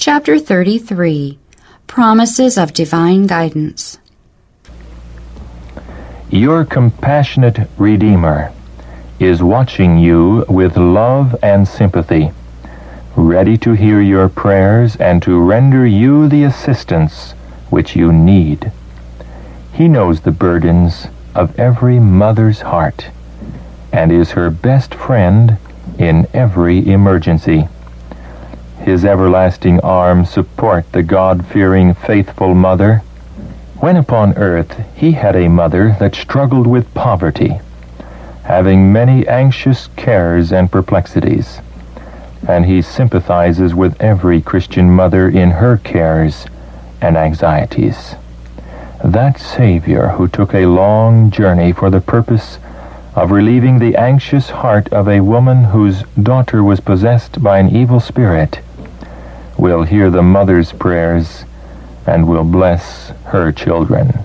Chapter 33 Promises of Divine Guidance. Your compassionate Redeemer is watching you with love and sympathy, ready to hear your prayers and to render you the assistance which you need. He knows the burdens of every mother's heart and is her best friend in every emergency. His everlasting arms support the God-fearing, faithful mother. When upon earth he had a mother that struggled with poverty, having many anxious cares and perplexities, and he sympathizes with every Christian mother in her cares and anxieties. That Savior who took a long journey for the purpose of relieving the anxious heart of a woman whose daughter was possessed by an evil spirit will hear the mother's prayers and will bless her children.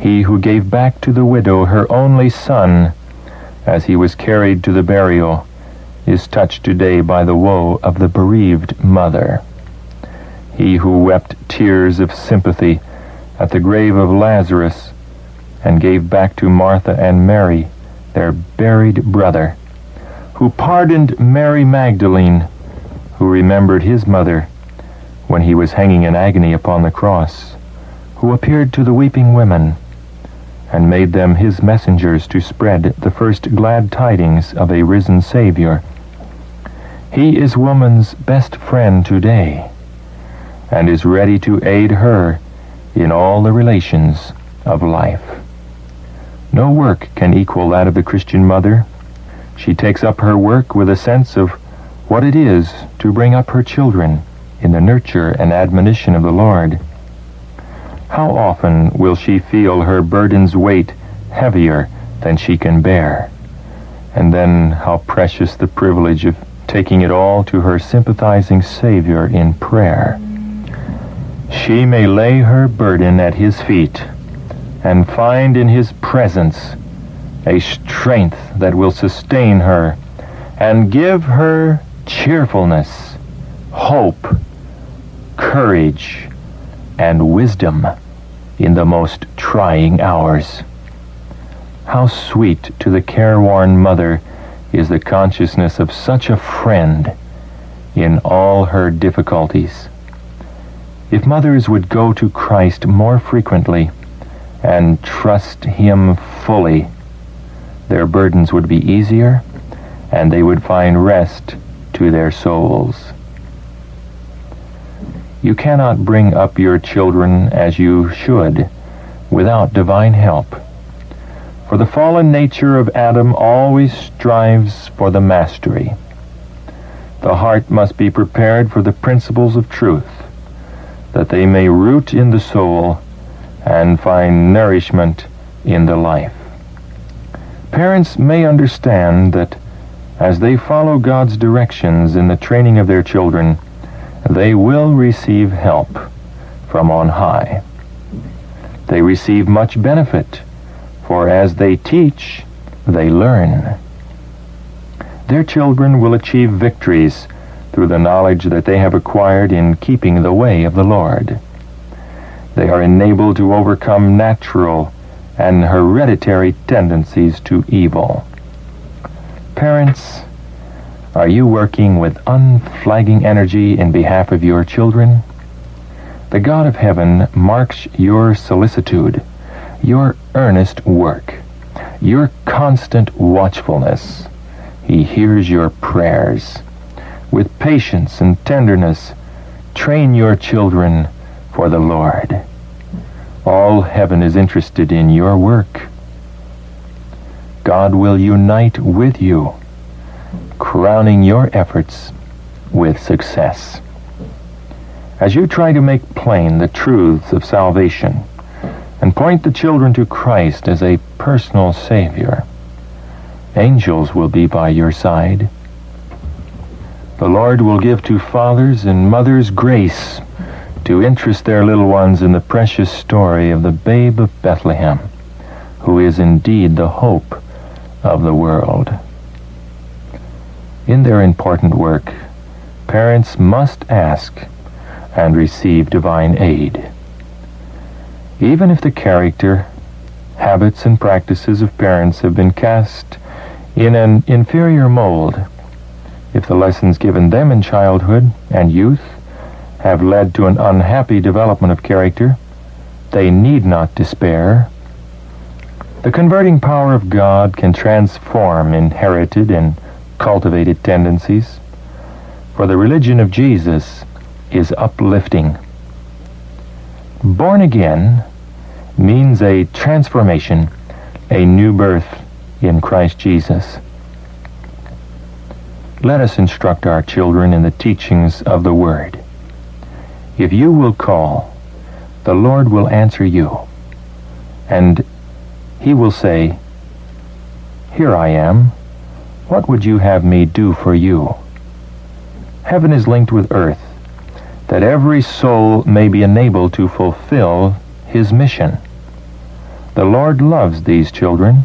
He who gave back to the widow her only son as he was carried to the burial is touched today by the woe of the bereaved mother. He who wept tears of sympathy at the grave of Lazarus and gave back to Martha and Mary their buried brother, who pardoned Mary Magdalene who remembered his mother when he was hanging in agony upon the cross, who appeared to the weeping women and made them his messengers to spread the first glad tidings of a risen Savior. He is woman's best friend today and is ready to aid her in all the relations of life. No work can equal that of the Christian mother. She takes up her work with a sense of what it is to bring up her children in the nurture and admonition of the Lord. How often will she feel her burden's weight heavier than she can bear? And then how precious the privilege of taking it all to her sympathizing Savior in prayer. She may lay her burden at his feet and find in his presence a strength that will sustain her and give her cheerfulness, hope, courage, and wisdom in the most trying hours. How sweet to the careworn mother is the consciousness of such a friend in all her difficulties. If mothers would go to Christ more frequently and trust Him fully, their burdens would be easier and they would find rest to their souls. You cannot bring up your children as you should without divine help. For the fallen nature of Adam always strives for the mastery. The heart must be prepared for the principles of truth, that they may root in the soul and find nourishment in the life. Parents may understand that as they follow God's directions in the training of their children, they will receive help from on high. They receive much benefit, for as they teach, they learn. Their children will achieve victories through the knowledge that they have acquired in keeping the way of the Lord. They are enabled to overcome natural and hereditary tendencies to evil. Parents, are you working with unflagging energy in behalf of your children? The God of heaven marks your solicitude, your earnest work, your constant watchfulness. He hears your prayers. With patience and tenderness, train your children for the Lord. All heaven is interested in your work. God will unite with you, crowning your efforts with success. As you try to make plain the truths of salvation and point the children to Christ as a personal Savior, angels will be by your side. The Lord will give to fathers and mothers grace to interest their little ones in the precious story of the babe of Bethlehem, who is indeed the hope of the world. In their important work, parents must ask and receive divine aid. Even if the character, habits, and practices of parents have been cast in an inferior mold, if the lessons given them in childhood and youth have led to an unhappy development of character, they need not despair. The converting power of God can transform inherited and cultivated tendencies, for the religion of Jesus is uplifting. Born again means a transformation, a new birth in Christ Jesus. Let us instruct our children in the teachings of the Word. If you will call, the Lord will answer you, and he will say, Here I am. What would you have me do for you? Heaven is linked with earth, that every soul may be enabled to fulfill his mission. The Lord loves these children.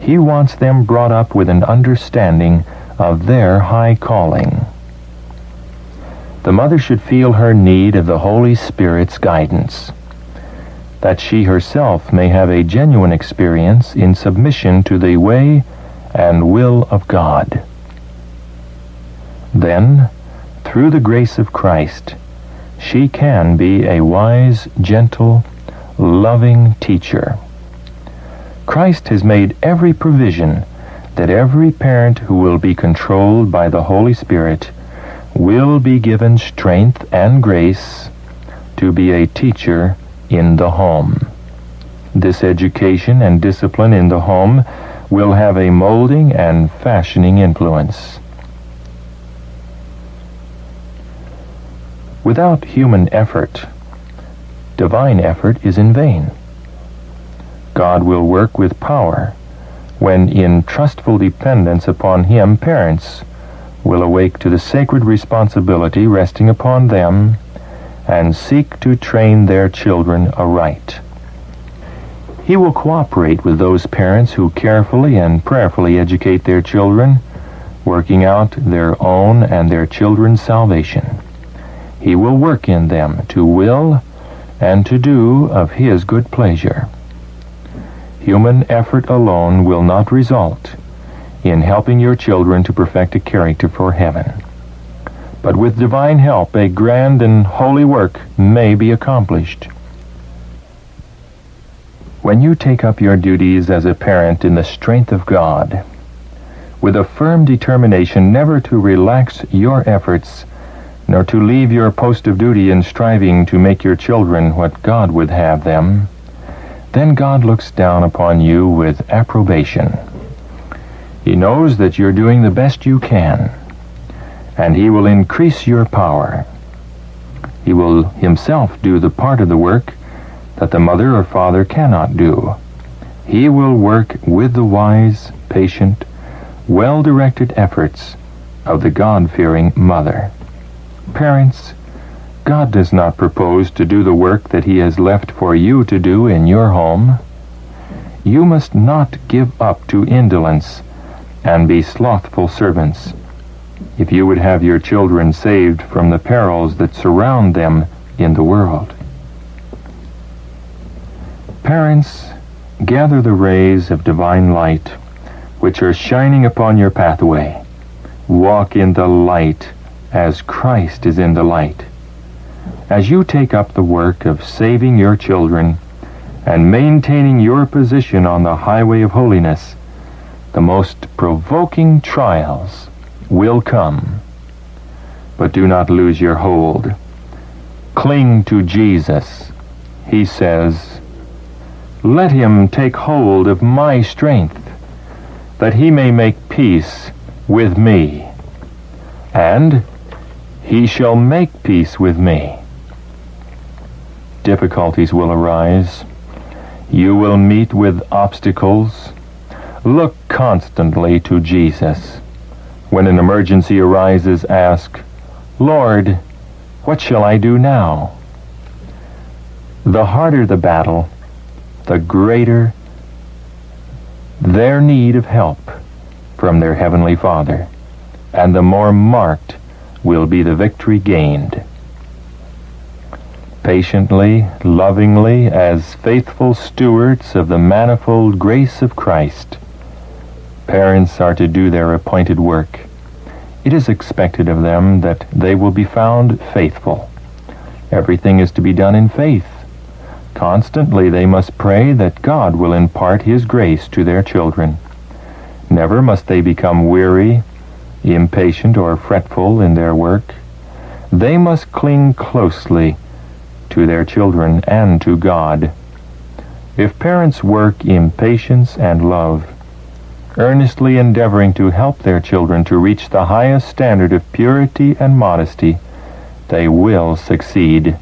He wants them brought up with an understanding of their high calling. The mother should feel her need of the Holy Spirit's guidance, that she herself may have a genuine experience in submission to the way and will of God. Then, through the grace of Christ, she can be a wise, gentle, loving teacher. Christ has made every provision that every parent who will be controlled by the Holy Spirit will be given strength and grace to be a teacher in the home. This education and discipline in the home will have a molding and fashioning influence. Without human effort, divine effort is in vain. God will work with power when in trustful dependence upon Him parents will awake to the sacred responsibility resting upon them and seek to train their children aright. He will cooperate with those parents who carefully and prayerfully educate their children, working out their own and their children's salvation. He will work in them to will and to do of His good pleasure. Human effort alone will not result in helping your children to perfect a character for heaven. But with divine help, a grand and holy work may be accomplished. When you take up your duties as a parent in the strength of God, with a firm determination never to relax your efforts, nor to leave your post of duty in striving to make your children what God would have them, then God looks down upon you with approbation. He knows that you're doing the best you can, and He will increase your power. He will Himself do the part of the work that the mother or father cannot do. He will work with the wise, patient, well-directed efforts of the God-fearing mother. Parents, God does not propose to do the work that He has left for you to do in your home. You must not give up to indolence and be slothful servants if you would have your children saved from the perils that surround them in the world. Parents, gather the rays of divine light which are shining upon your pathway. Walk in the light as Christ is in the light. As you take up the work of saving your children and maintaining your position on the highway of holiness, the most provoking trials will come. But do not lose your hold. Cling to Jesus. He says, Let him take hold of my strength, that he may make peace with me. And he shall make peace with me difficulties will arise. You will meet with obstacles. Look constantly to Jesus. When an emergency arises, ask, Lord, what shall I do now? The harder the battle, the greater their need of help from their Heavenly Father, and the more marked will be the victory gained. Patiently, lovingly, as faithful stewards of the manifold grace of Christ, parents are to do their appointed work. It is expected of them that they will be found faithful. Everything is to be done in faith. Constantly they must pray that God will impart His grace to their children. Never must they become weary, impatient, or fretful in their work. They must cling closely to their children and to God. If parents work in patience and love, earnestly endeavoring to help their children to reach the highest standard of purity and modesty, they will succeed.